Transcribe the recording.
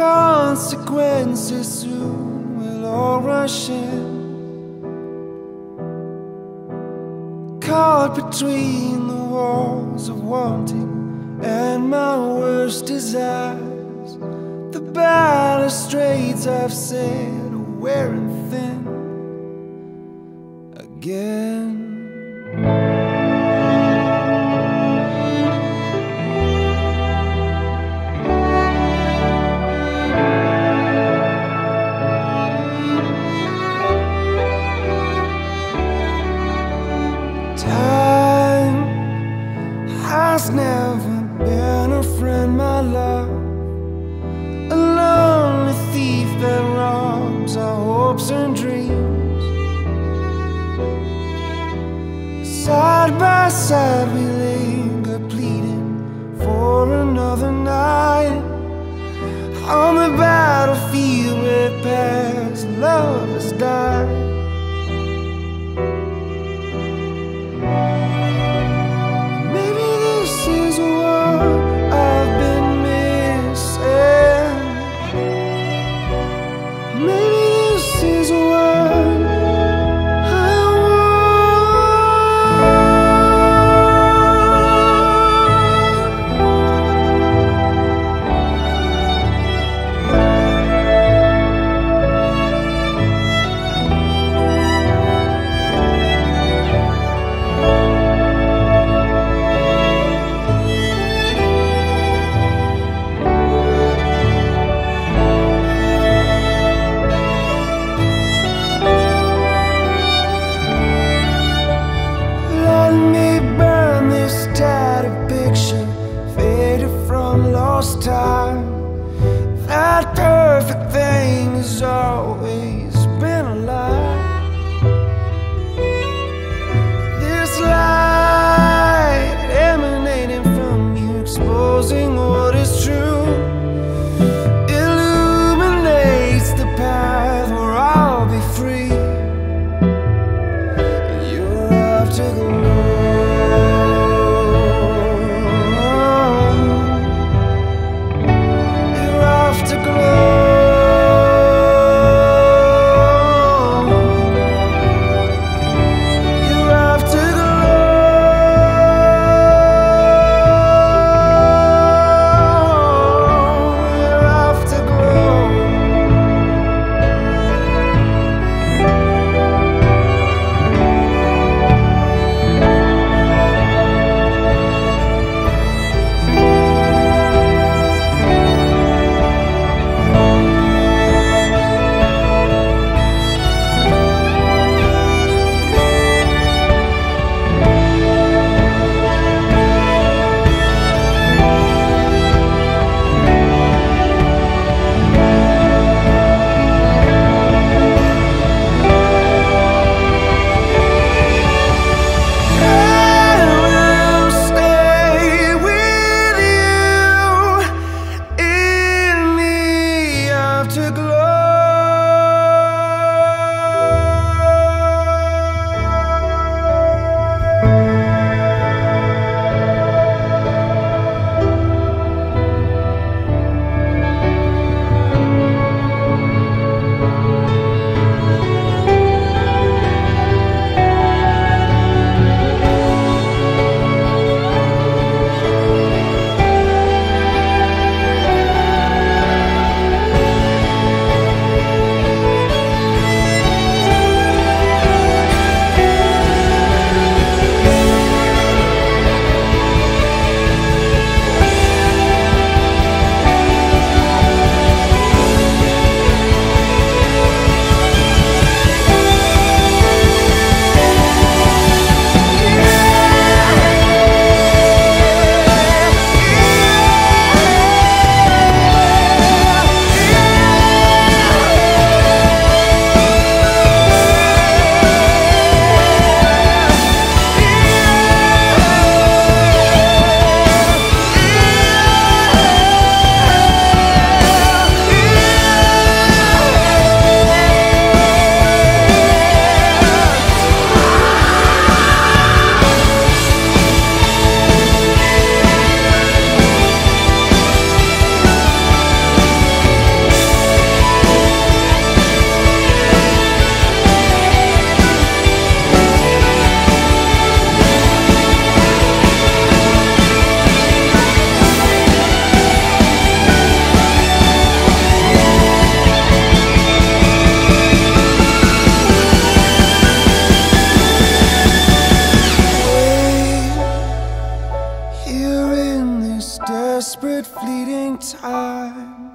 consequences soon will all rush in. Caught between the walls of wanting and my worst desires, the balustrades I've set are wearing thin again. side we perfect thing is always desperate, fleeting time.